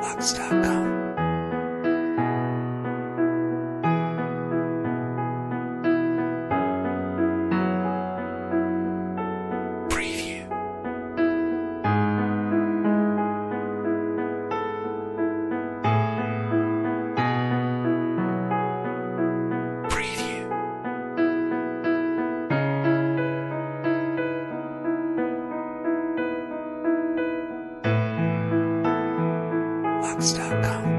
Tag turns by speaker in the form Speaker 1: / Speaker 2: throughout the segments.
Speaker 1: Lux.com. Lux.com.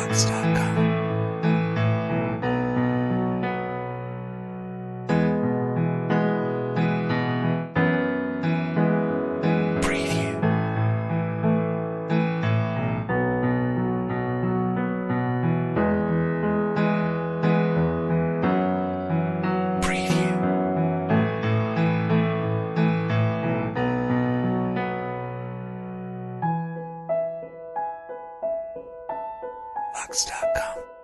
Speaker 1: Lux.com. Vox.com.